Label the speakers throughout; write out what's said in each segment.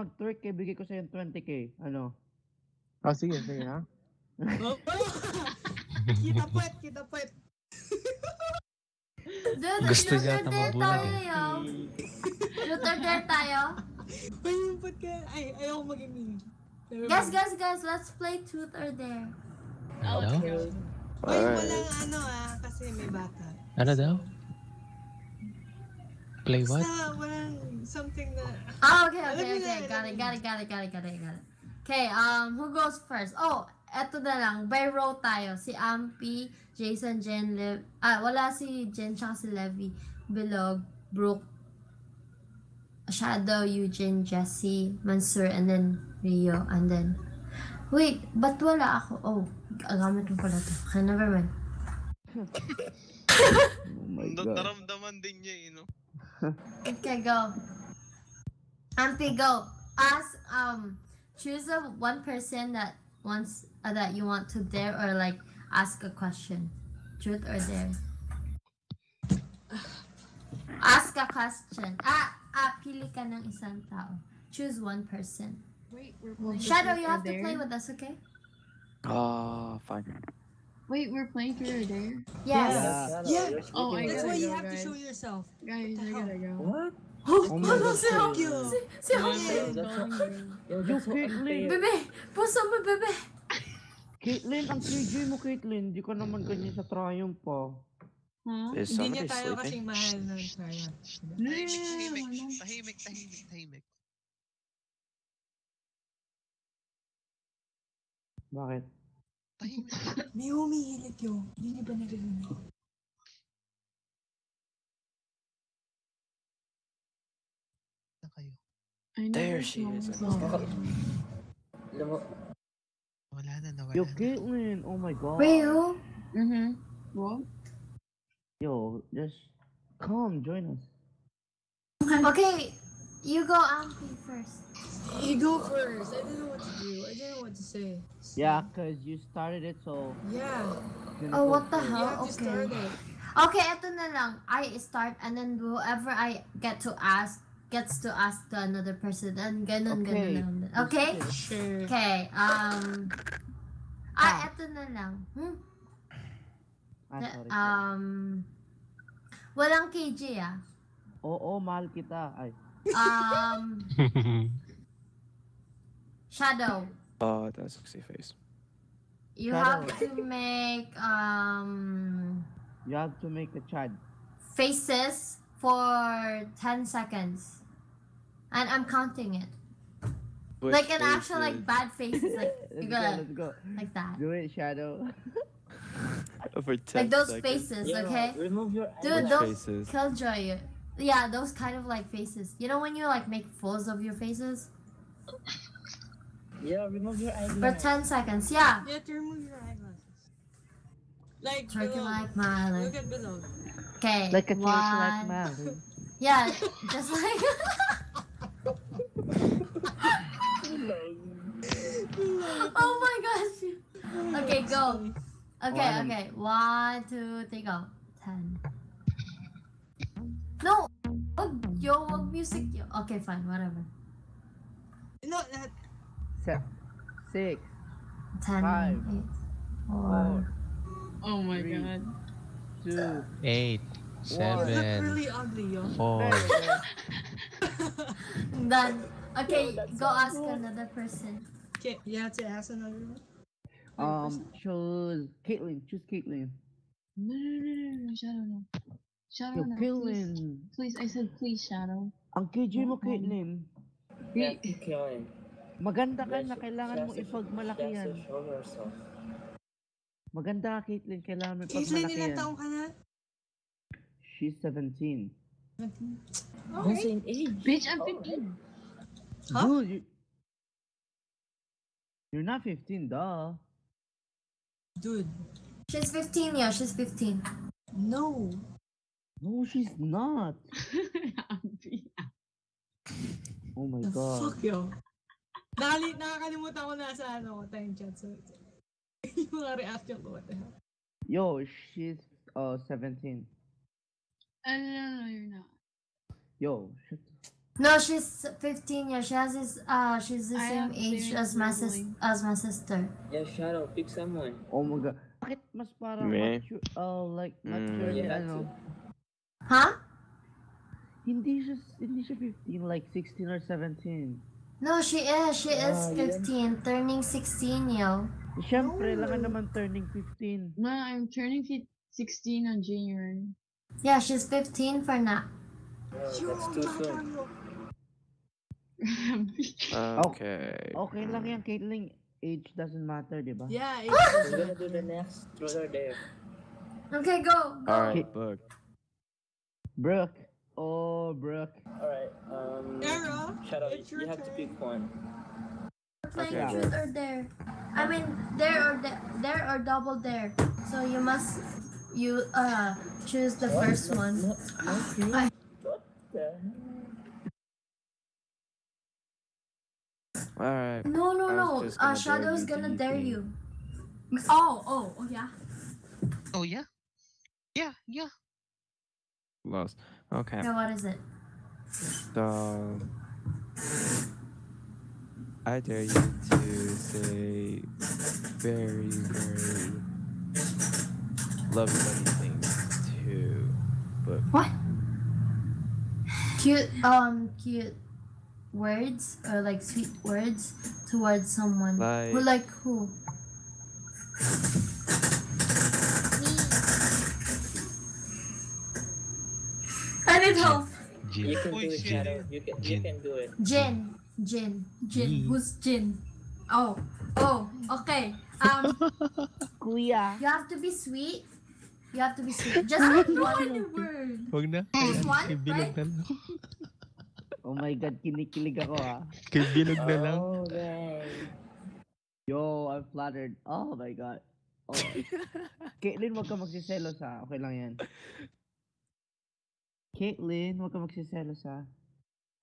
Speaker 1: mag-twerk eh, bigay ko sa'yo yung 20k. Ano?
Speaker 2: Oh, sige, sige ha.
Speaker 3: Oh, kita puwet, kita puwet.
Speaker 4: Dude,
Speaker 5: Gusto niya tamabulag
Speaker 4: tayo,
Speaker 5: eh.
Speaker 4: yo. Truth or dare tayo.
Speaker 3: Uy, ba't ka? Ay, ayoko maging mini. Never
Speaker 4: Guys, guys, guys, let's play truth or dare.
Speaker 5: Ano?
Speaker 3: Uy,
Speaker 2: Alright.
Speaker 3: walang ano ah, kasi may bata.
Speaker 5: Ano daw? Play what?
Speaker 3: Something na...
Speaker 4: Oh, okay, okay, okay. Got it, got it, got it, got it, got it, got it. Okay, um, who goes first? Oh, eto na lang. By row tayo. Si Ampi, Jason, Jen, Lev... Ah, wala si Jen tsaka si Levy. Bilog, Brooke, Shadow, Eugene, Jesse, Mansur, and then Rio, and then... Wait, ba't wala ako? Oh, gamit mo pala to. Okay, never mind.
Speaker 1: Oh my God.
Speaker 6: Naramdaman din niya eh, no?
Speaker 4: Okay, go. Ampi, go. Ask, um, choose a one person that wants, uh, that you want to dare or like ask a question. Truth or dare. Ask a question. Ah, ah, pili ka ng isang tao. Choose one person.
Speaker 7: Wait, we're playing.
Speaker 4: Shadow, you have to
Speaker 7: Dare?
Speaker 4: play with us, okay?
Speaker 2: Ah, fine.
Speaker 7: Wait, we're playing Truth or Dare?
Speaker 4: Yes.
Speaker 1: Yeah.
Speaker 3: Yeah,
Speaker 7: Oh, I
Speaker 3: that's why you
Speaker 7: go,
Speaker 3: have to
Speaker 7: guys.
Speaker 3: show yourself.
Speaker 7: Guys, I gotta go.
Speaker 8: What?
Speaker 1: Oh.
Speaker 4: Si, si Hong.
Speaker 3: Yeah.
Speaker 8: That's what, yo,
Speaker 1: Caitlyn.
Speaker 4: Bebe, puso mo, bebe.
Speaker 1: Caitlyn, ang KJ mo, Caitlyn. Di ka naman ganyan sa triumph pa.
Speaker 7: Huh?
Speaker 2: Is
Speaker 3: Hindi niya tayo kasing mahal ng triumph.
Speaker 7: No, no,
Speaker 6: Tahimik,
Speaker 7: no, no, no.
Speaker 6: tahimik, tahimik, tahimik.
Speaker 1: Bakit?
Speaker 6: Tahimik.
Speaker 3: May humihilit yun. Hindi niyo ba narinig?
Speaker 6: Na kayo.
Speaker 2: There she is.
Speaker 8: Alam mo,
Speaker 6: Wala na, nawala
Speaker 1: Yo,
Speaker 6: na.
Speaker 1: Caitlyn. Oh my God.
Speaker 4: Wait, who?
Speaker 7: Mm-hmm. What?
Speaker 1: Yo, just come, join us.
Speaker 4: Okay, you go Ampi first.
Speaker 3: You go first. I didn't know what to do. I didn't know what to say.
Speaker 1: Yeah, cause you started it, so.
Speaker 3: Yeah.
Speaker 4: Oh, what the
Speaker 1: first.
Speaker 4: Hell?
Speaker 3: have
Speaker 4: Okay.
Speaker 3: it.
Speaker 4: Okay, eto na lang. I start and then whoever I get to ask gets to ask to another person and ganun,
Speaker 1: Okay.
Speaker 4: ganun lang. Okay?
Speaker 3: Sure.
Speaker 4: Okay, um... Ah, eto na lang. Hmm?
Speaker 1: Ah, sorry. sorry.
Speaker 4: Um... Walang KJ ah.
Speaker 1: Oo, mahal kita. Ay.
Speaker 4: Um... Shadow.
Speaker 2: Oh, that's sexy face.
Speaker 4: You
Speaker 1: Shadow.
Speaker 4: have to make um
Speaker 1: You have to make a Chad.
Speaker 4: faces for 10 seconds. And I'm counting it.
Speaker 2: Which
Speaker 4: like an
Speaker 2: face
Speaker 4: actual like bad faces like
Speaker 1: let's
Speaker 4: you
Speaker 1: go,
Speaker 4: gotta
Speaker 1: let's go.
Speaker 4: like that.
Speaker 1: Do it, Shadow.
Speaker 2: For 10
Speaker 4: Like those
Speaker 2: seconds.
Speaker 4: faces,
Speaker 8: yeah,
Speaker 4: okay?
Speaker 8: remove your
Speaker 4: Dude,
Speaker 2: Which
Speaker 4: those
Speaker 2: faces?
Speaker 4: killjoy. Yeah, those kind of like faces. You know when you like make fools of your faces?
Speaker 8: Yeah, remove your
Speaker 4: For 10 seconds, yeah.
Speaker 3: You have to remove your eyeglasses. Like
Speaker 4: Twerking
Speaker 3: below.
Speaker 4: like Miley.
Speaker 3: Look at below.
Speaker 4: Okay.
Speaker 1: like a cake like
Speaker 4: one- Yeah, just like Oh my gosh. Okay, go. Okay,
Speaker 1: One.
Speaker 4: okay. One, two, three, go. Ten. No! Wag, yo, wag music yo. Okay, fine, whatever.
Speaker 3: No, that,
Speaker 1: Se- six,
Speaker 4: Ten,
Speaker 1: Five.
Speaker 4: eight,
Speaker 1: four,
Speaker 4: four.
Speaker 7: Oh my
Speaker 1: Three.
Speaker 7: god.
Speaker 1: two.
Speaker 5: Eight,
Speaker 3: you look really ugly, yo.
Speaker 5: four.
Speaker 1: There, there.
Speaker 4: Done. Okay, go ask another person.
Speaker 3: Okay, you have to ask another one.
Speaker 1: Um, choose Caitlyn. Choose Caitlyn.
Speaker 7: No, no, no, no, no, Shadow, no. Shadow,
Speaker 1: Yo,
Speaker 7: no. Please,
Speaker 1: Caitlyn.
Speaker 7: please, I said please, Shadow.
Speaker 1: Ang KJ mo. Caitlyn.
Speaker 8: Yeah, going.
Speaker 1: Maganda ka na, kailangan mo ipagmalaki yan. Maganda ka, Caitlyn, kailangan mo
Speaker 3: Caitlyn,
Speaker 1: ipagmalaki
Speaker 3: ilang
Speaker 1: yan.
Speaker 3: taong ka na?
Speaker 1: She's 17.
Speaker 8: Don't
Speaker 3: Okay.
Speaker 8: an age.
Speaker 7: Bitch, I'm
Speaker 8: Oh,
Speaker 7: 15.
Speaker 3: Huh?
Speaker 1: Dude, you, you're not 15, duh.
Speaker 3: Dude,
Speaker 4: She's 15, yeah, she's 15.
Speaker 3: no.
Speaker 1: No, she's not. Oh my
Speaker 3: The
Speaker 1: god.
Speaker 3: fuck, yo. Nakali nakakalimutan ko na sa ano, time chat. So, yung mga reaction ko, what the hell.
Speaker 1: Yo, she's uh 17.
Speaker 7: Uh, no, no, no, you're not.
Speaker 1: Yo, shut
Speaker 4: No, she's 15 years. She has this. Uh, she's the
Speaker 7: I
Speaker 4: same
Speaker 7: have
Speaker 4: age as my sis
Speaker 7: verbally.
Speaker 4: as my sister.
Speaker 9: Yeah, Shadow, pick someone.
Speaker 1: Oh my god. Bakit mas parang
Speaker 2: Me?
Speaker 1: mature, oh, like,
Speaker 2: Mm.
Speaker 1: mature
Speaker 9: You
Speaker 1: ni
Speaker 9: have
Speaker 1: ano?
Speaker 9: To.
Speaker 4: Huh?
Speaker 1: Hindi siya, hindi siya 15, like 16 or 17.
Speaker 4: No, she is. She is
Speaker 9: Ah, yeah.
Speaker 4: 15, turning 16, yo.
Speaker 1: Siyempre, lang naman turning 15.
Speaker 7: No, I'm turning fif- 16 on January.
Speaker 4: Yeah, she's 15 for now.
Speaker 9: No, that's too soon.
Speaker 2: Okay.
Speaker 1: Okay lang yan, Caitlyn. Age doesn't matter, di ba?
Speaker 10: Yeah,
Speaker 9: We're gonna do the next truth or.
Speaker 4: Okay, go. go.
Speaker 2: Alright, book.
Speaker 1: Brooke. Oh, Brooke.
Speaker 9: Alright, um.
Speaker 10: Era,
Speaker 9: Shadow,
Speaker 10: it's
Speaker 9: you
Speaker 10: your
Speaker 9: have to pick one.
Speaker 4: Playing
Speaker 2: Okay.
Speaker 4: truth or dare. I mean, dare or da- dare or double dare. So you must you uh choose the
Speaker 9: What?
Speaker 4: first one.
Speaker 9: No, no.
Speaker 4: I-
Speaker 9: What the?
Speaker 2: Alright.
Speaker 4: No, no, no.
Speaker 2: just
Speaker 4: Uh,
Speaker 2: gonna dare
Speaker 4: Shadow's gonna
Speaker 2: eat
Speaker 4: dare
Speaker 2: me.
Speaker 4: you.
Speaker 10: Oh, oh, oh yeah.
Speaker 6: Oh, yeah? Yeah, yeah.
Speaker 2: Lost. Okay.
Speaker 4: So what is it?
Speaker 2: So I dare you to say very, very lovely things to book.
Speaker 4: What? Cute um cute words or like sweet words towards someone.
Speaker 2: Like-
Speaker 4: who like who? Need help.
Speaker 9: You can do it. Shadow. You can, you
Speaker 6: Jin.
Speaker 9: can do it.
Speaker 4: Jin. Jin.
Speaker 10: Jin. Who's Jin? Oh, oh, okay. Um,
Speaker 1: Kuya.
Speaker 4: You have to be sweet. You have to be sweet. Just
Speaker 10: one
Speaker 4: one.
Speaker 10: word.
Speaker 6: Huwag na.
Speaker 4: Just one,
Speaker 6: Kay Bilog
Speaker 4: right?
Speaker 6: na lang.
Speaker 1: Oh my god, kinikilig ako ah.
Speaker 6: Kay Bilog na lang.
Speaker 9: Oh, dang.
Speaker 1: Yo, I'm flattered. Oh my god. Oh. Caitlyn, wag ka magsiselos ha. Okay lang yan. Caitlyn, wag ka magsiselos ha.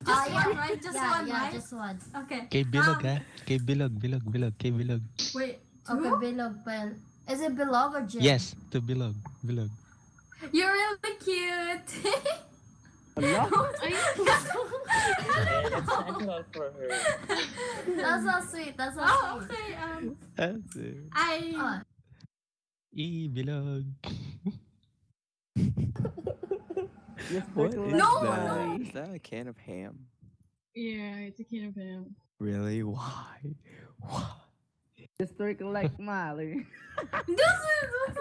Speaker 10: Just
Speaker 4: Ah, yeah.
Speaker 10: one, right? Just
Speaker 4: yeah,
Speaker 10: one,
Speaker 4: yeah,
Speaker 10: right?
Speaker 4: just one.
Speaker 10: Okay.
Speaker 6: Kay Bilog,
Speaker 10: Um,
Speaker 6: ha? Kay Bilog, Bilog, Bilog, kay Bilog.
Speaker 10: Wait,
Speaker 4: Okay,
Speaker 10: two?
Speaker 4: Bilog, but is it Bilog or Jin?
Speaker 6: Yes, to Bilog, Bilog.
Speaker 10: You're really cute.
Speaker 1: Ala?
Speaker 9: It's natural for her.
Speaker 4: That's so sweet. That's so
Speaker 10: oh,
Speaker 4: sweet.
Speaker 10: okay. Um,
Speaker 2: That's it.
Speaker 10: I.
Speaker 4: Oh,
Speaker 6: I Bilog.
Speaker 1: Just
Speaker 2: What is
Speaker 10: No,
Speaker 2: that?
Speaker 1: Mali.
Speaker 2: Is that a can of ham?
Speaker 7: Yeah, it's a can of ham.
Speaker 2: Really? Why? Why?
Speaker 1: Just circle like Molly.
Speaker 10: This is.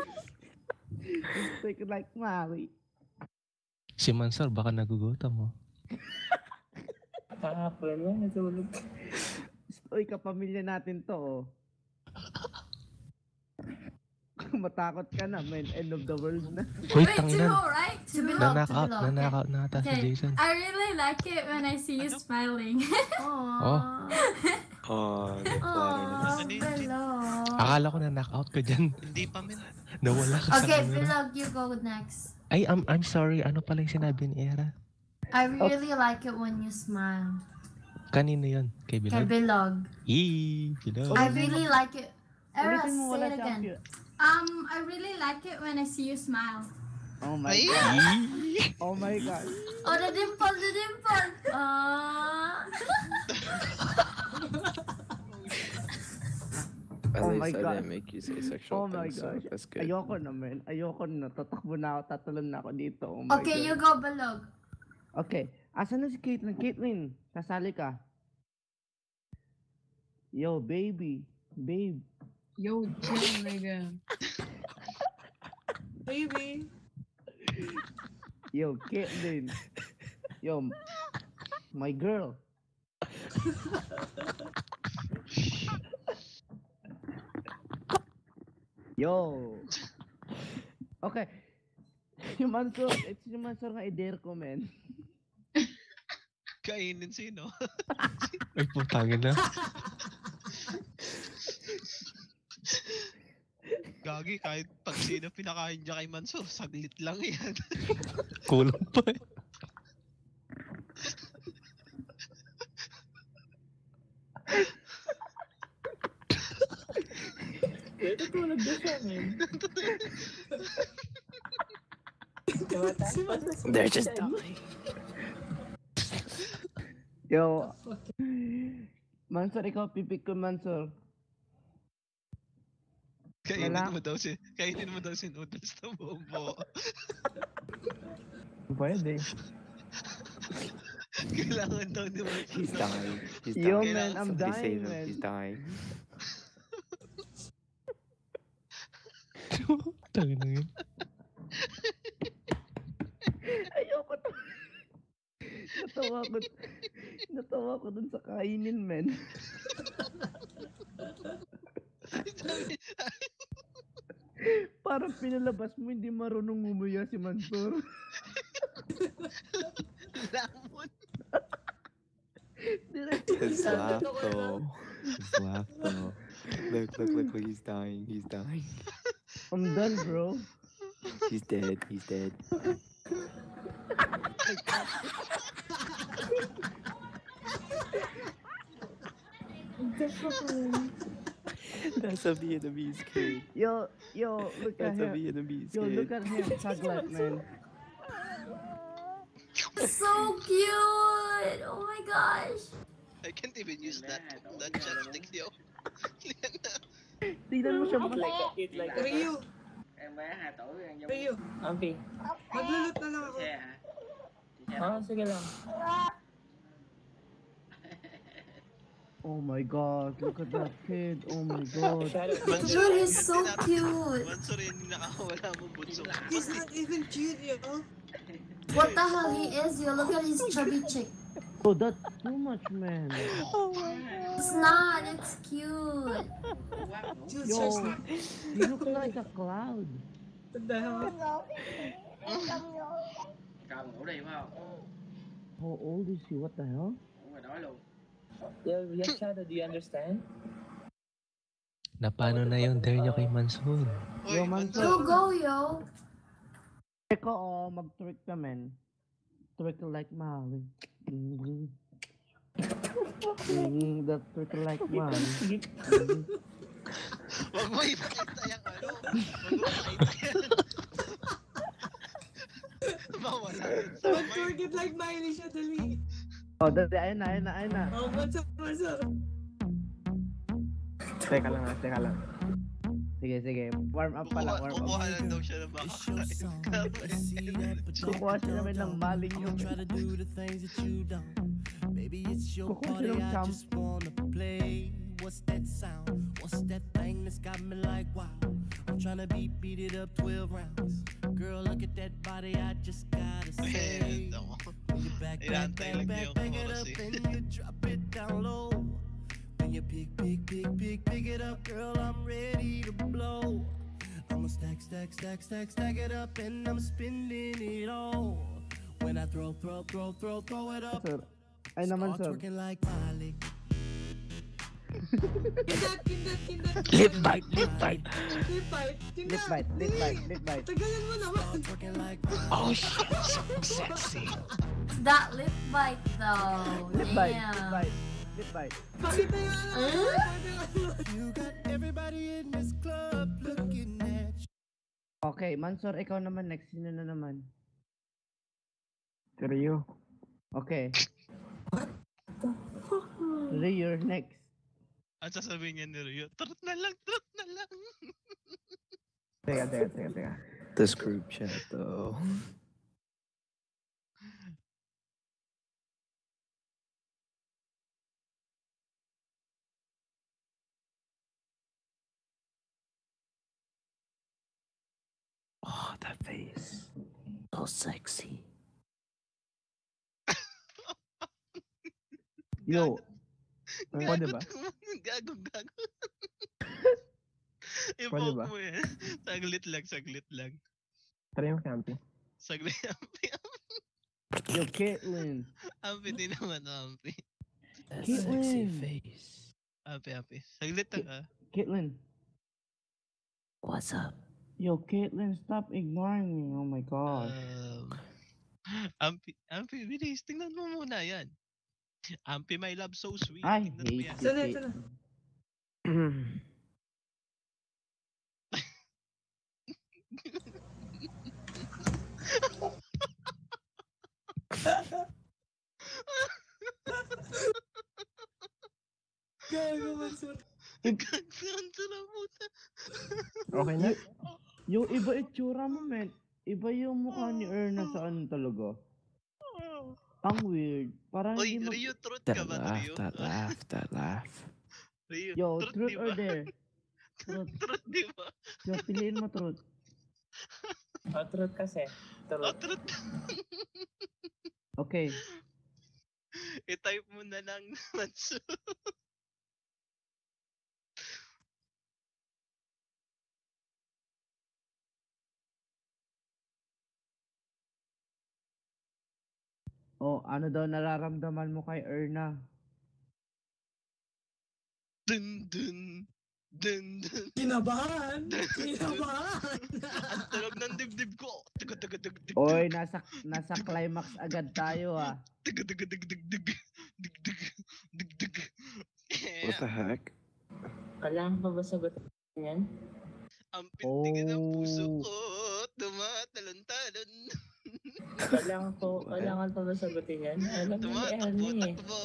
Speaker 1: Just circle like Molly.
Speaker 6: Si Mansor, baka nagugutom oh. mo.
Speaker 9: Kahapon mo, natulog.
Speaker 1: Uy, kapamilya natin to oh. Matakot ka na, man. End of the world na.
Speaker 6: Hoy,
Speaker 10: Wait, two,
Speaker 6: tanginan.
Speaker 10: right?
Speaker 4: To
Speaker 10: Two.
Speaker 4: belong.
Speaker 6: Nanakaut,
Speaker 4: Bilog.
Speaker 6: nanakaut na ata si
Speaker 10: Okay.
Speaker 6: Jason.
Speaker 10: I really like it when I see you smiling.
Speaker 4: Aww.
Speaker 2: Oh, flatterness.
Speaker 4: Aww, Bilog.
Speaker 6: Akala ko na knockout ka dyan.
Speaker 5: Hindi pa min.
Speaker 6: Nawala ka
Speaker 4: Okay,
Speaker 6: sa.
Speaker 4: Bilog, you go next.
Speaker 6: Ay, I'm, I'm sorry. Ano pala yung sinabi ni Era?
Speaker 4: I really like it when you smile.
Speaker 6: Kanino yun? Kay
Speaker 4: Okay,
Speaker 6: Bilog?
Speaker 4: Bilog.
Speaker 6: Ii, Bilog.
Speaker 4: I really like it. Era, say it
Speaker 1: si
Speaker 4: again.
Speaker 10: Um, I really like it when I see you smile.
Speaker 1: Oh my
Speaker 5: Ay!
Speaker 1: god. Oh my god.
Speaker 4: Oh, the dimple, the dimple. Uh,
Speaker 1: Oh my
Speaker 2: I
Speaker 1: God.
Speaker 2: make you say sexual
Speaker 1: Oh my
Speaker 2: things, so that's good.
Speaker 1: Ayoko na, man. Ayoko na. Tatakbo na ako. Tatalon na ako dito. Oh my
Speaker 4: okay,
Speaker 1: god.
Speaker 4: you go, Bilog.
Speaker 1: Okay. Asan na si Caitlyn? Caitlyn, kasali ka. Yo, baby. Babe.
Speaker 7: Yo, chill, nigga.
Speaker 10: Baby.
Speaker 1: Yo, Caitlyn. Yo, my girl. Yo. Okay. Yung Mansur, it's yung Mansur nga i-dare ko, man.
Speaker 5: Kainin sino?
Speaker 6: Ay, putangin na.
Speaker 5: Gagi, kahit pag sino pinakain niya kay Mansur, saglit lang yan.
Speaker 6: Kulang pa eh.
Speaker 9: Natulog na siya, sa
Speaker 2: They're just dying.
Speaker 1: Yo. Mansur, ikaw pipik ko, Mansur.
Speaker 5: Kainin
Speaker 1: Wala.
Speaker 5: mo daw si, kainin mo daw si Noodles na buong buo.
Speaker 8: Pwede.
Speaker 5: Kailangan daw ni Mark.
Speaker 2: He's dying. He's
Speaker 1: Yo,
Speaker 2: dying.
Speaker 1: man, I'm dying, man.
Speaker 2: He's dying.
Speaker 6: Tangin na yun.
Speaker 1: Ayoko to. Natawa ko. Natawa ko dun sa kainin, men. Parang pinalabas mo, hindi marunong umuya si Mansur.
Speaker 5: Lamon.
Speaker 2: Though. His laugh though. Look, look, look, look. He's dying. He's dying.
Speaker 1: I'm done, bro.
Speaker 2: He's dead. He's dead. That's a Vietnamese kid.
Speaker 1: Yo, yo, look at him.
Speaker 2: That's a
Speaker 1: him.
Speaker 2: Vietnamese
Speaker 1: Yo, look at him. Saglat, man.
Speaker 4: So cute! Oh my gosh!
Speaker 5: I can't even use that, that chopstick, yo.
Speaker 1: Tingnan mo siya.
Speaker 8: It's like a, it's like a...
Speaker 3: Ryu,
Speaker 11: Em bé 2 tuổi ăn giống
Speaker 3: Ryu,
Speaker 8: Ampi.
Speaker 3: maglulut na lang ako.
Speaker 11: xe hả? Chị
Speaker 8: Ah, sige lang.
Speaker 1: Oh my god, look at that kid. Oh my god.
Speaker 8: Shadow.
Speaker 4: Dude, he's so cute!
Speaker 5: Mansur yun yung nakawala mo bunso.
Speaker 3: He's not even cute, yo.
Speaker 4: What the hell he is? You look at his chubby chick.
Speaker 1: Oh, that's too much, man.
Speaker 4: Oh it's not, it's cute.
Speaker 3: Dude,
Speaker 1: Yo, you look like a cloud.
Speaker 3: What the hell?
Speaker 11: Cậu ngủ đi phải không?
Speaker 1: How old is he? What the hell?
Speaker 8: Yo, yes, Shadow, do you understand?
Speaker 6: Na paano na yung dare nyo kay Manson?
Speaker 5: Uy,
Speaker 1: Yo, man,
Speaker 5: Mansur.
Speaker 4: You go, yo.
Speaker 1: Eko, oh, mag-twerk ka, man. Twerk like Molly. Mm-hmm. Mm, that twerk like Molly. Mhm.
Speaker 5: Huwag mo ipakita yung ano. Huwag mo ipakita yan. Yun
Speaker 3: like Miley siya, dali.
Speaker 1: Oh, dali, ayun na, ayun na, ayun na.
Speaker 3: Oh, what's up, what's up?
Speaker 8: Teka lang, ah, teka lang.
Speaker 1: Sige, sige. Warm up pa lang,
Speaker 5: Kukuha,
Speaker 1: warm
Speaker 5: kukuha
Speaker 1: up.
Speaker 5: lang daw siya ng makakain.
Speaker 1: Kukuha siya namin ng maling yung... Kukuha siya ng champ.
Speaker 12: What's that sound? What's that thing that's got me like wow? I'm trying to beat beat it up 12 rounds. Girl, look at that body, I just gotta say.
Speaker 5: Ayun, ako.
Speaker 12: When you back, back,
Speaker 5: Inaantay
Speaker 12: back,
Speaker 5: lang
Speaker 12: back,
Speaker 5: niya yung
Speaker 12: back it
Speaker 5: oras
Speaker 12: up
Speaker 5: eh.
Speaker 12: and you drop it down low. When you pick, pick, pick, pick, pick it up, girl, I'm ready to blow. I'ma stack, stack, stack, stack, stack it up and I'm spending it all. When I throw, throw, throw, throw, throw it up,
Speaker 1: Sir. Ay naman,
Speaker 12: start
Speaker 1: sir.
Speaker 12: twerking like Miley.
Speaker 3: Kindat, kindat, kindat.
Speaker 6: Lip bite, lip bite.
Speaker 3: Lip bite. Kindat.
Speaker 1: Lip bite, lip bite, lip bite.
Speaker 3: Tagalan mo naman.
Speaker 6: Oh shit, so sexy.
Speaker 4: That lip bite, though.
Speaker 1: Lip bite, lip bite, lip bite.
Speaker 3: Pakita nga lang.
Speaker 4: Huh?
Speaker 3: Pwede nga lang.
Speaker 12: You got everybody in this club looking at you.
Speaker 1: Okay, Mansur, ikaw naman next. Sino na naman?
Speaker 8: Ryu.
Speaker 1: Okay. Ray, you're next.
Speaker 5: At sasabihin niya ni Rio, trot na lang, trot na lang.
Speaker 8: Teka, teka, teka, teka.
Speaker 2: This group chat though. Oh, that face. So sexy.
Speaker 1: Yo.
Speaker 8: Pwede ba?
Speaker 5: Gago, gago.
Speaker 8: Pwede
Speaker 5: I-poke
Speaker 8: ba?
Speaker 5: mo yan. Saglit lang, saglit lang.
Speaker 8: Try yung campi.
Speaker 5: Saglit, ampi,
Speaker 1: Yo, Caitlyn.
Speaker 5: ampi din naman, ampi.
Speaker 2: That
Speaker 1: Caitlyn.
Speaker 2: sexy face.
Speaker 5: Ampi, ampi. Saglit lang, ah.
Speaker 1: Caitlyn.
Speaker 2: What's up?
Speaker 1: Yo, Caitlyn, stop ignoring me. Oh my god.
Speaker 5: Um, ampi, ampi, bilis. Tingnan mo muna yan. Ampi, my love, so sweet.
Speaker 1: I
Speaker 5: Tingnan mo
Speaker 1: hate
Speaker 5: yan.
Speaker 1: you,
Speaker 3: Sana, sana.
Speaker 1: Caitlyn.
Speaker 3: Gago, Mansur.
Speaker 5: Gagawin na puta.
Speaker 8: Okay na?
Speaker 1: Yung iba itsura mo, men. Iba yung mukha ni Erna sa ano talaga. Ang weird. Parang
Speaker 5: Uy,
Speaker 1: hindi mag...
Speaker 5: Rio, truth
Speaker 2: That
Speaker 5: ka ba,
Speaker 2: laugh,
Speaker 5: Rio?
Speaker 2: that laugh, that laugh.
Speaker 5: Rio,
Speaker 1: Yo,
Speaker 5: truth,
Speaker 1: truth
Speaker 5: di
Speaker 1: or
Speaker 5: ba?
Speaker 1: dare? Truth.
Speaker 5: truth, di ba?
Speaker 1: Yo, piliin mo truth.
Speaker 9: Oh, truth kasi.
Speaker 5: Oh,
Speaker 9: Truth.
Speaker 5: truth.
Speaker 1: Okay.
Speaker 5: I-type mo na lang Manso.
Speaker 1: O, ano daw nararamdaman mo kay Erna?
Speaker 5: Dun, dun. Dun, dun.
Speaker 3: Kinabahan. Kinabahan.
Speaker 5: Ang tunog ng dibdib ko. Tiga,
Speaker 1: Oy, nasa nasa climax agad tayo ah.
Speaker 5: tiga, tiga, tiga, tiga, tiga, tiga, tiga, tiga, tiga.
Speaker 2: What the heck?
Speaker 9: Kailangan pa ba sagutin yan?
Speaker 5: Ang pintigin ng puso
Speaker 1: Oh.
Speaker 5: ko. Tumatalon-talon.
Speaker 9: Kailangan po, kailangan pa ba sagutin yan? Alam mo ni Ernie eh.
Speaker 5: Tumatakbo-takbo.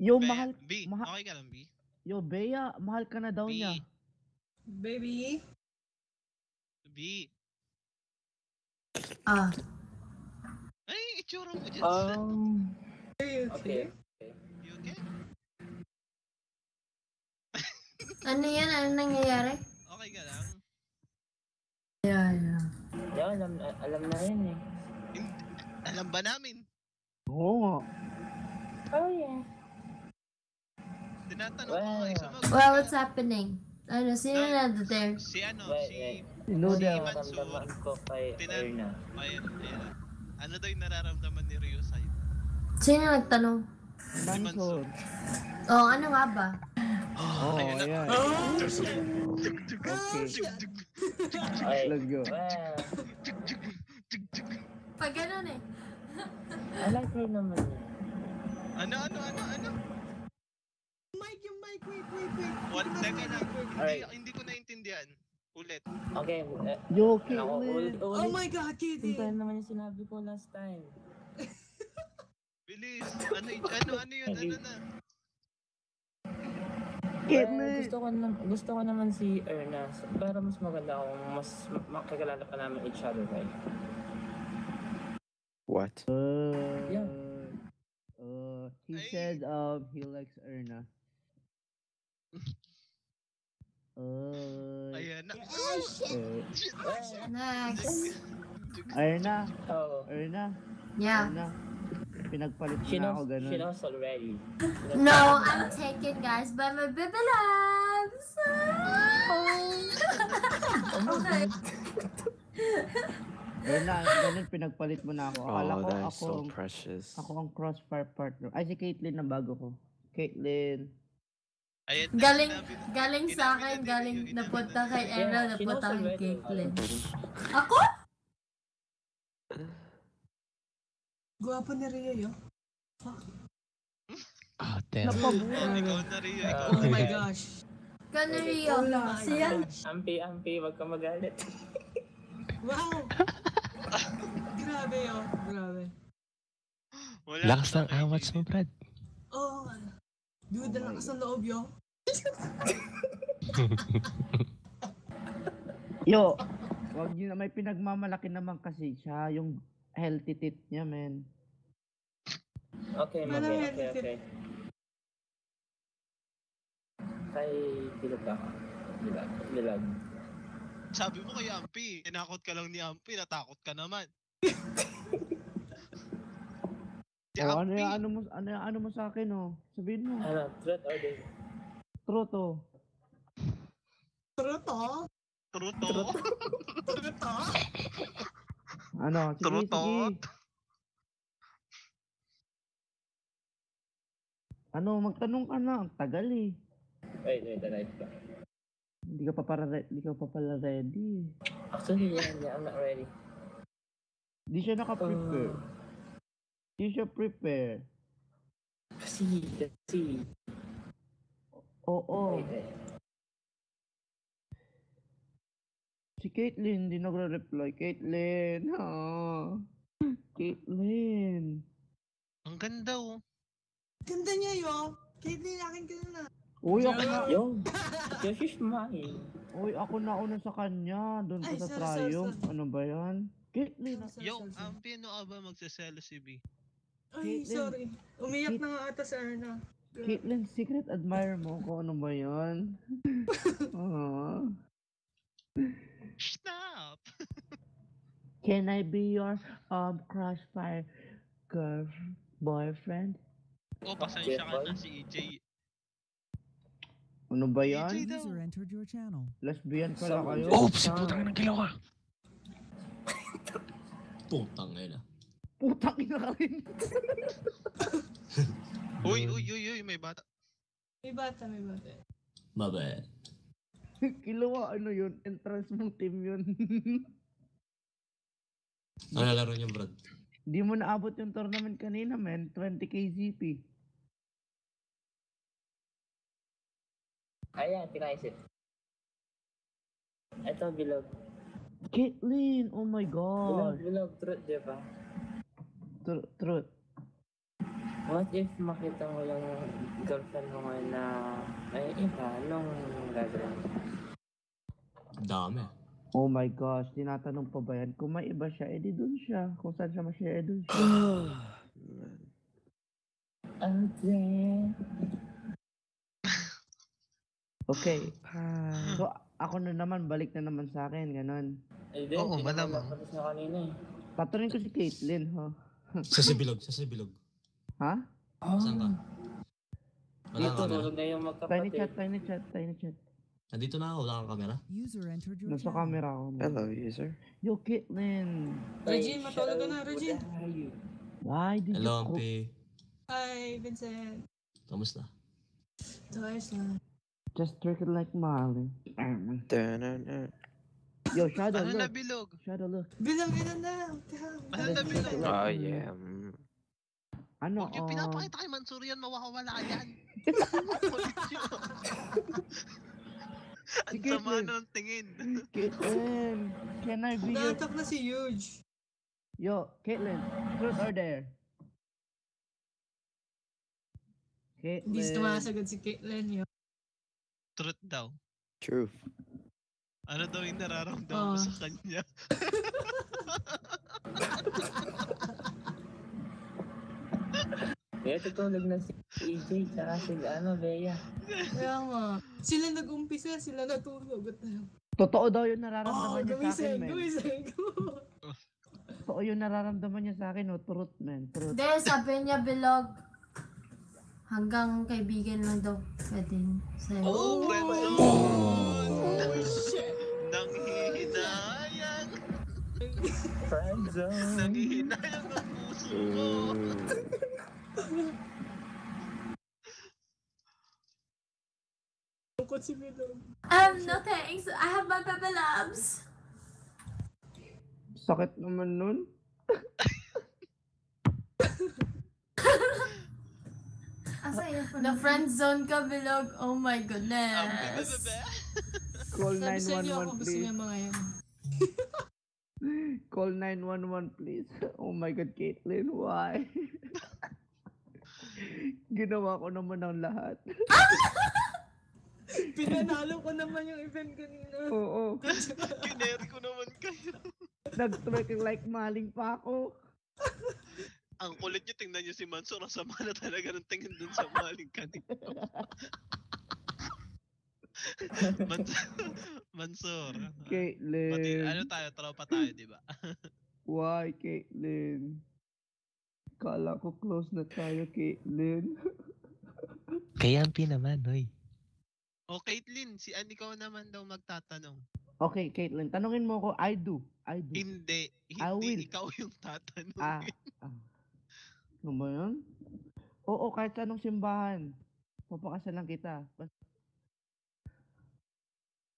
Speaker 1: Yo,
Speaker 5: Be,
Speaker 1: mahal,
Speaker 5: B,
Speaker 1: maha-
Speaker 5: okay ka lang, B?
Speaker 1: yo, Bea, mahal ka na daw
Speaker 5: B.
Speaker 1: niya.
Speaker 3: Baby.
Speaker 5: B.
Speaker 4: Ah,
Speaker 5: Ay, itsura mo dyan.
Speaker 9: Um,
Speaker 3: Are you
Speaker 9: okay.
Speaker 3: okay?
Speaker 5: You okay?
Speaker 4: ano yan? Ano nangyayari?
Speaker 5: Okay ka lang?
Speaker 4: Yeah, yeah.
Speaker 9: Yeah, alam, alam na yun eh.
Speaker 5: Alam ba namin?
Speaker 1: Oo nga.
Speaker 9: Oh yeah.
Speaker 5: Tinatanong ko nga,
Speaker 9: Well,
Speaker 5: isa mag-
Speaker 4: Well, what's happening? Ano, sino
Speaker 5: No.
Speaker 4: na there?
Speaker 5: Si ano,
Speaker 9: Wait,
Speaker 5: si...
Speaker 9: wait.
Speaker 1: Si Noodle.
Speaker 5: Manso.
Speaker 9: Nararamdaman ko kay
Speaker 5: Tinan-
Speaker 9: Erna.
Speaker 5: Ayun, ayun. Ano daw yung nararamdaman ni Rio sa'yo?
Speaker 4: Sino nagtanong?
Speaker 1: Mansor.
Speaker 4: Oh, ano nga ba?
Speaker 1: Oh,
Speaker 5: Ayun na.
Speaker 1: ayan. Okay,
Speaker 9: Okay.
Speaker 1: let's go.
Speaker 4: Pag ganun eh.
Speaker 9: I like her naman eh.
Speaker 5: Ano, ano, ano, ano?
Speaker 3: Mike, yung mic. Wait, wait, wait.
Speaker 5: One second lang. Hindi,
Speaker 9: Alright.
Speaker 5: hindi ko naintindihan. Ulit.
Speaker 9: Okay, uh,
Speaker 1: Yo,
Speaker 9: ako, ulit, ulit.
Speaker 3: Oh my God, Kitty.
Speaker 9: Ito naman yung sinabi ko last time.
Speaker 5: Bilis. Ano, y- ano, ano yun? Ano na?
Speaker 9: Well,
Speaker 1: Caitlyn.
Speaker 9: gusto ko, na, gusto ko naman si Erna. Pero mas maganda kung mas makakilala pa namin each other, right?
Speaker 2: What?
Speaker 1: Uh,
Speaker 9: Yeah.
Speaker 1: uh, he
Speaker 5: Ay.
Speaker 1: said um he likes Erna. Uh,
Speaker 5: Ayan na.
Speaker 1: uh,
Speaker 9: Well,
Speaker 4: Next.
Speaker 1: Erna,
Speaker 9: oh,
Speaker 1: Erna,
Speaker 4: Yeah.
Speaker 1: Erna. Pinagpalit mo
Speaker 9: she
Speaker 1: na
Speaker 9: knows,
Speaker 1: ako ganun.
Speaker 9: she knows already.
Speaker 4: No, I'm taken, guys, by my baby loves. okay.
Speaker 1: Erna, ganun pinagpalit mo na ako. Akala
Speaker 2: Oh,
Speaker 1: ko
Speaker 2: that is
Speaker 1: ako,
Speaker 2: so
Speaker 1: ang-
Speaker 2: precious.
Speaker 1: ako ang crossfire partner. Ay, si Caitlyn na bago ko. Caitlyn.
Speaker 5: Ayan na.
Speaker 4: Galing,
Speaker 5: na.
Speaker 4: galing sa akin,
Speaker 5: na
Speaker 4: galing napunta
Speaker 5: na.
Speaker 4: kay
Speaker 9: she
Speaker 4: napunta kay. Caitlyn. Ako?
Speaker 3: Gwapo ni Rio, yo.
Speaker 6: Oh, damn.
Speaker 5: Ikaw na Rio, ikaw
Speaker 3: Oh my gosh.
Speaker 4: Kanario.
Speaker 3: My
Speaker 4: Siya.
Speaker 3: gosh.
Speaker 9: Ampi, ampi, wag ka magalit.
Speaker 3: Wow. Grabe, yo. Grabe.
Speaker 5: Wala
Speaker 6: Lakas ng awats mo, Brad.
Speaker 3: Oh, dude, ang lakas ng loob, yo.
Speaker 1: Yo, wag yun na may pinagmamalaki naman kasi siya yung healthy tit niya, man.
Speaker 9: Okay,
Speaker 3: Ano yan,
Speaker 9: okay,
Speaker 3: Tit?
Speaker 9: okay. Kay Bilog ka. Bilag. Bilag.
Speaker 5: Sabi mo kay Ampi, tinakot ka lang ni Ampi, natakot ka naman. Si
Speaker 1: Oh, ano yung ano mo ano yung ano mo sa akin oh. Sabihin mo.
Speaker 9: Ano, truth or dare?
Speaker 1: True to.
Speaker 3: Truto?
Speaker 5: truto.
Speaker 3: Truto?
Speaker 1: Ano, sige,
Speaker 5: Truto.
Speaker 1: sige. Ano, magtanong ka na. Ang tagal eh.
Speaker 9: Wait, wait, ka.
Speaker 1: Hindi ka pa para hindi ka pa pala ready.
Speaker 9: Actually, yeah, yeah, I'm not ready.
Speaker 1: Hindi siya naka-prepare.
Speaker 9: Uh,
Speaker 1: Hindi siya prepare.
Speaker 9: kasi, kasi,
Speaker 1: Oo.
Speaker 9: wait, wait.
Speaker 1: Si Caitlyn, hindi nagre-reply. Caitlyn, ha? Caitlyn.
Speaker 5: Ang ganda oh.
Speaker 3: Ganda niya yo. Caitlyn, akin ka na.
Speaker 1: Uy, ako na.
Speaker 9: Yo, yo, she's mine.
Speaker 1: Uy, ako na una sa kanya. Doon
Speaker 3: Ay,
Speaker 1: pa sa
Speaker 3: sorry, sorry,
Speaker 1: Triumph.
Speaker 3: sorry.
Speaker 1: Ano ba yan? Caitlyn,
Speaker 5: Yo, Ampi, ano ka ba magsaselo si B?
Speaker 3: Ay,
Speaker 1: Caitlyn.
Speaker 3: sorry. Umiyak na nga ata si Erna.
Speaker 1: Caitlyn, secret admirer mo ko. Ano ba yan? Ah.
Speaker 5: Stop!
Speaker 1: Can I be your um crush fire girl boyfriend?
Speaker 5: Oh, pasensya ka na si EJ.
Speaker 1: Ano ba
Speaker 5: EJ
Speaker 1: yan?
Speaker 5: daw.
Speaker 13: User entered your channel.
Speaker 1: Lesbian pala kayo?
Speaker 6: Oops! Putang ina, kilaw ka!
Speaker 14: Putang ina.
Speaker 1: Putang ina ka rin.
Speaker 5: Uy, uy, uy, uy, may bata.
Speaker 3: May bata, may bata.
Speaker 14: Mabait.
Speaker 1: Kilawa, ano yun? Entrance mong team yun.
Speaker 14: Ano laro niyo, Brad?
Speaker 1: Di mo naabot yung tournament kanina, man. 20k ZP.
Speaker 9: Ayan, tinaisip. Ito, bilog.
Speaker 1: Caitlyn, oh my
Speaker 9: Bilog,
Speaker 1: god.
Speaker 9: bilog, truth, di ba?
Speaker 1: Tr- truth.
Speaker 9: What if makita mo yung girlfriend mo ngayon na may iba, anong gagawin?
Speaker 14: Dami.
Speaker 1: Oh my gosh, tinatanong pa ba yan? Kung may iba siya, edi dun siya. Kung saan siya ma-share, edi dun siya.
Speaker 9: Oh, damn.
Speaker 1: Okay. So, ako na naman, balik na naman sa akin, ganon.
Speaker 9: Ay, din,
Speaker 5: Oo, malamang.
Speaker 9: na kanina eh.
Speaker 1: Tatanungin ko si Caitlyn, ha?
Speaker 14: Sa sibilog, sa sibilog.
Speaker 1: Ha?
Speaker 14: Saan ka? Wala
Speaker 1: Dito,
Speaker 14: kang camera?
Speaker 9: Na yung
Speaker 1: Tiny
Speaker 9: magkapatid.
Speaker 1: chat, tiny chat, tiny chat.
Speaker 14: Nandito na ako, wala kang camera?
Speaker 13: User entered your
Speaker 1: Nasa
Speaker 13: channel.
Speaker 1: camera ako.
Speaker 2: Hello, user.
Speaker 1: Yo, Caitlyn.
Speaker 3: Regine, matulog ka na, Regine.
Speaker 1: Why did
Speaker 14: Hello,
Speaker 1: you?
Speaker 14: Ampi.
Speaker 3: Hi, Vincent.
Speaker 14: Kamusta?
Speaker 3: Twice na.
Speaker 1: Just drink it like Molly.
Speaker 2: Dun-dun-dun.
Speaker 1: Yo, Shadow,
Speaker 5: Ano na
Speaker 1: look.
Speaker 5: bilog?
Speaker 1: Shadow, look.
Speaker 3: Bilang ina na.
Speaker 5: Ano na bilog?
Speaker 2: Oh, yeah.
Speaker 1: Ano,
Speaker 5: Huwag yung
Speaker 1: ah,
Speaker 5: pinapakita kay Mansur yan, mawawala yan. Ang sama
Speaker 1: Flynn.
Speaker 5: ng tingin.
Speaker 1: Caitlyn, can I be your...
Speaker 3: Natak na si Huge.
Speaker 1: Yo, Caitlyn, truth or dare? Caitlyn.
Speaker 3: Hindi sumasagot si Caitlyn yun.
Speaker 5: Truth daw.
Speaker 2: Truth.
Speaker 5: Ano daw yung nararamdaman mo
Speaker 3: Ah.
Speaker 5: sa kanya?
Speaker 9: Kaya tutulog na si EJ tsaka si ano, Bea.
Speaker 3: Kaya nga. Sila nag-umpisa, sila natulog. At
Speaker 1: Totoo daw yung
Speaker 3: Oh,
Speaker 1: nararamdaman niya sa akin, man.
Speaker 3: gumising.
Speaker 1: Totoo yung nararamdaman niya sa akin, oh. Truth, man. Truth.
Speaker 4: Hindi, sabi niya bilog. Hanggang kaibigan lang daw pwede sa'yo.
Speaker 5: Oh, friendzone!
Speaker 3: Oh, shit.
Speaker 5: Nanghihinayang!
Speaker 9: Friendzone.
Speaker 5: Nanghihinayang ang puso mo!
Speaker 3: Lungkot si Bilog.
Speaker 4: Um, no thanks. I have my baby loves.
Speaker 1: Sakit naman nun.
Speaker 4: Asa yun The friend zone ka, bilog. Oh my
Speaker 5: Ang
Speaker 4: goodness.
Speaker 5: bebe!
Speaker 1: Call
Speaker 3: Sabi sa inyo ako
Speaker 1: 911,
Speaker 3: gusto
Speaker 1: please.
Speaker 3: mga yan.
Speaker 1: Call 911, please. Oh my God, Caitlyn, why? Ginawa ko naman ang lahat.
Speaker 3: Pinanalo ko naman yung event kanina.
Speaker 1: Oo.
Speaker 5: Kineri ko naman kayo.
Speaker 1: Nag-twerk like maling pa ako.
Speaker 5: Ang kulit niyo, tingnan niyo si Mansur. Ang sama na talaga ng tingin dun sa maling kanina. Mansur. Mansur. Pati,
Speaker 1: Caitlyn.
Speaker 5: ano tayo, tropa tayo, di ba?
Speaker 1: Why, Caitlyn? Kala ko close na tayo, Caitlyn.
Speaker 6: Kaya Ampi naman, hoy.
Speaker 5: O, Caitlyn, si Ann ikaw naman daw magtatanong.
Speaker 1: Okay, Caitlyn, tanungin mo ako. I do. I do.
Speaker 5: Hindi,
Speaker 1: I will.
Speaker 5: hindi ikaw yung tatanungin.
Speaker 1: Ah, ah. Ano ba yun? Oo, kahit sa anong simbahan. Papakasal lang kita. Bas-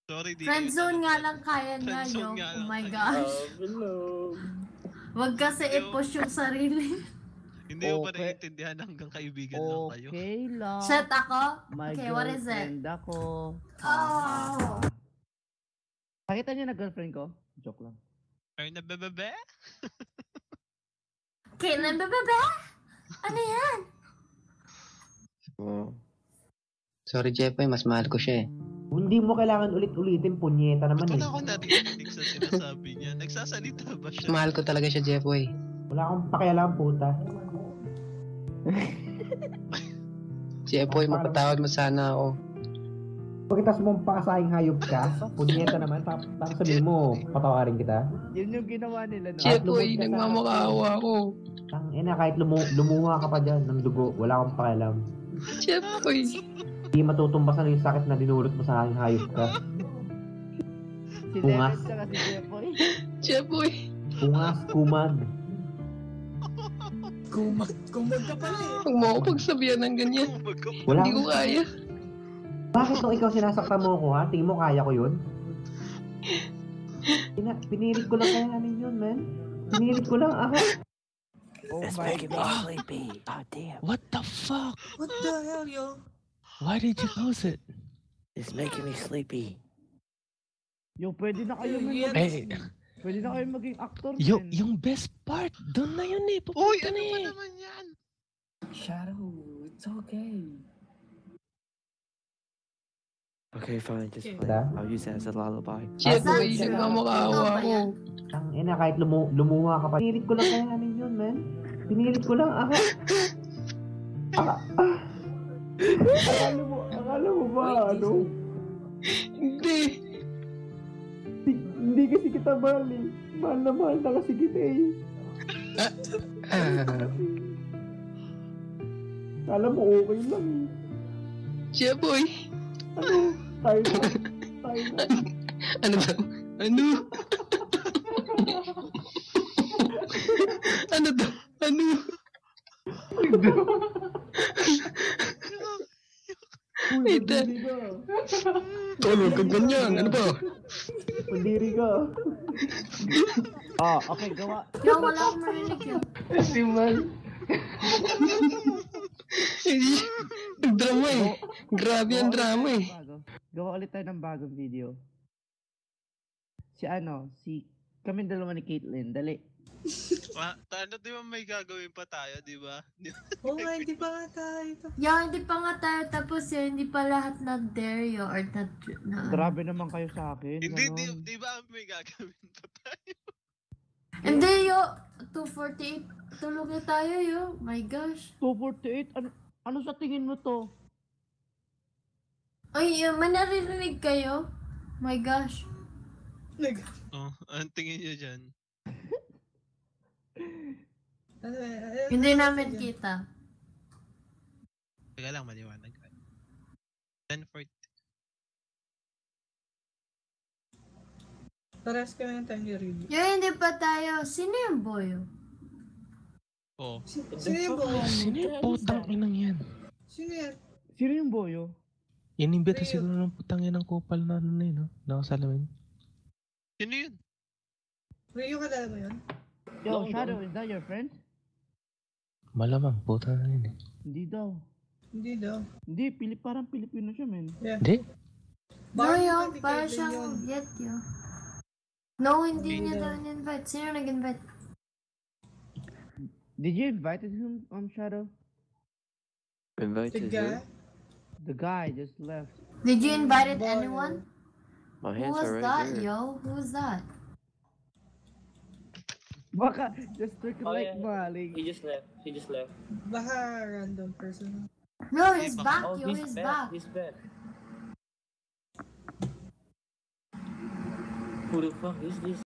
Speaker 5: Sorry, di
Speaker 4: Friend
Speaker 5: ko
Speaker 4: zone
Speaker 5: tanong.
Speaker 4: nga lang kaya niya,
Speaker 5: Friendzone nga
Speaker 4: Oh
Speaker 5: lang
Speaker 4: my
Speaker 5: kaya.
Speaker 4: gosh.
Speaker 9: Oh, bilog.
Speaker 4: Wag kasi i-push yung sarili.
Speaker 5: Hindi mo pa
Speaker 1: Okay.
Speaker 5: naiintindihan hanggang kaibigan lang kayo.
Speaker 1: Okay lang.
Speaker 4: Shut ako?
Speaker 1: My
Speaker 4: Okay, what is it?
Speaker 1: ako.
Speaker 4: Oh.
Speaker 1: Nakita niyo na girlfriend ko? Joke lang.
Speaker 5: Ay, nabebebe?
Speaker 4: Caitlyn, bebe? Ano yan?
Speaker 2: Oo.
Speaker 8: Sorry, Jepoy, mas mahal ko siya eh.
Speaker 15: Hindi mo kailangan ulit-ulitin, punyeta naman
Speaker 5: Ba't
Speaker 15: eh.
Speaker 5: wala akong narinig sa sinasabi niya? Nagsasalita ba siya?
Speaker 8: mahal ko talaga siya, Jepoy.
Speaker 15: Wala akong pakialam, puta.
Speaker 8: Jepoy, mapatawad mo sana ako.
Speaker 15: Pagkitas mo pakasahing hayop ka, punyeta naman, tapos sabihin mo, patawarin kita.
Speaker 1: Yun yung ginawa nila. No?
Speaker 15: Ka sa-
Speaker 8: nagmamakaawa ako.
Speaker 15: Tang ina, kahit lumu lumuha ka pa dyan ng dugo, wala akong pakialam.
Speaker 8: Jepoy.
Speaker 15: Hindi matutumbasan yung sakit na dinulot mo sa aking hayop ka.
Speaker 1: Si
Speaker 15: Bungas.
Speaker 1: Si Jepoy.
Speaker 8: Jepoy.
Speaker 15: Pungas, kumag.
Speaker 3: Kumag, kumag ka pala eh.
Speaker 8: Huwag mo ako pagsabihan ng ganyan.
Speaker 15: Wala
Speaker 8: Hindi ko kaya.
Speaker 15: Bakit nung ikaw sinasaktan mo ako ha? Tingin mo kaya ko yun? Pina, pinilit ko lang kayanin yun, man. Pinilit ko lang ako.
Speaker 1: Oh
Speaker 16: It's
Speaker 1: my
Speaker 16: making me
Speaker 1: God.
Speaker 16: sleepy. Oh damn.
Speaker 6: What the fuck?
Speaker 3: What the hell, yo?
Speaker 6: Why did you close it?
Speaker 16: It's making me sleepy.
Speaker 1: Yo, pwede na kayo man
Speaker 3: Yes.
Speaker 1: Pwede na kayo maging actor.
Speaker 6: yung,
Speaker 1: men.
Speaker 6: yung best part, doon na yun eh.
Speaker 5: Uy,
Speaker 6: Papunta
Speaker 5: ano ba
Speaker 6: eh.
Speaker 5: naman yan?
Speaker 9: Shadow, it's okay.
Speaker 2: Okay, fine, just fine.
Speaker 15: Diba?
Speaker 2: I'll use that as a lullaby.
Speaker 8: Nagmamakaawa
Speaker 4: Ano ba
Speaker 8: ako.
Speaker 4: yan?
Speaker 15: Ang ina, kahit lumu lumuha ka pa. Pinilit ko lang kayanin yun, man. Pinilit ko lang ako. Ah, ah. akala mo, akala mo ba, ano?
Speaker 8: Hindi.
Speaker 15: Hindi, kasi kita mahal eh. Mahal na mahal na kasi kita eh. Kala mo okay lang eh.
Speaker 8: Jepoy.
Speaker 15: Ano? Tayo na. Tayo na.
Speaker 8: Ano daw? Ano? ano daw? Ano?
Speaker 15: Uy, ka.
Speaker 8: Tulog ka ganyan. Ano ba?
Speaker 15: Mandiri ka.
Speaker 1: Oh, okay, gawa.
Speaker 4: Yo, wala akong marinig yun.
Speaker 8: Si Man. Nagdrama eh. Grabe ang drama eh.
Speaker 1: Gawa ulit tayo ng bagong video. Si ano, si kami dalawa ni Caitlyn. Dali.
Speaker 5: Ah, ta- ano, di ba may gagawin pa tayo, di ba? Di ba?
Speaker 3: Oo nga, hindi pa nga tayo.
Speaker 4: Yo, hindi pa nga tayo tapos yun. Hindi pa lahat na dare yo or na... na
Speaker 1: Grabe naman kayo sa akin.
Speaker 5: Hindi, di,
Speaker 1: ganon.
Speaker 5: di ba may gagawin pa tayo?
Speaker 4: Hindi yo. 248. Tulog na tayo yo. My gosh.
Speaker 1: 248? Ano, ano sa tingin mo to?
Speaker 4: Ay, yo, may naririnig kayo? My gosh.
Speaker 3: Nag,
Speaker 5: Oh, anong tingin niyo dyan?
Speaker 4: Hindi namin kita.
Speaker 5: Teka lang, maliwanag. 10.40.
Speaker 3: Paras ka na tayo review.
Speaker 4: Yo, hindi pa tayo. Sino yung boyo?
Speaker 5: Oh.
Speaker 3: Sino yung buo?
Speaker 6: Sino yung putang inang yan?
Speaker 3: Sino yan?
Speaker 1: Sino yung boyo?
Speaker 6: Inimbita
Speaker 3: Rio.
Speaker 6: siguro ng putang yan ng kupal na ano na yun, no? Nakasalamin.
Speaker 5: Sino yun?
Speaker 3: Rio, kalala mo yun?
Speaker 1: Yo, Shadow, is that your friend?
Speaker 6: Malamang, puta na yun eh.
Speaker 1: Hindi daw.
Speaker 3: Hindi daw.
Speaker 1: Hindi, Pilip, parang Pilipino siya, men.
Speaker 3: Yeah.
Speaker 6: Hindi?
Speaker 4: No,
Speaker 3: Bakit
Speaker 4: yo.
Speaker 3: hindi
Speaker 4: Para
Speaker 3: Kevin
Speaker 4: siyang
Speaker 3: yun?
Speaker 4: yet yo. No, hindi
Speaker 3: Hindi
Speaker 4: niya
Speaker 3: daw.
Speaker 4: in-invite. Sino nag-invite?
Speaker 1: Did you invite him, um, Shadow?
Speaker 2: Invite
Speaker 3: The guy?
Speaker 2: who?
Speaker 1: The guy just left.
Speaker 4: Did you invite anyone?
Speaker 2: My
Speaker 4: Who
Speaker 2: hands
Speaker 4: was
Speaker 2: are right
Speaker 4: that,
Speaker 2: there.
Speaker 4: yo? Who was that?
Speaker 1: Baka, just took
Speaker 9: Oh,
Speaker 1: like
Speaker 9: yeah.
Speaker 1: maling.
Speaker 9: He just left. He just left.
Speaker 3: Baka random person.
Speaker 4: No, he's
Speaker 5: baka-
Speaker 4: back,
Speaker 9: Oh,
Speaker 4: yo.
Speaker 9: he's
Speaker 4: He's
Speaker 9: back.
Speaker 4: back.
Speaker 9: He's back. Who the fuck is this?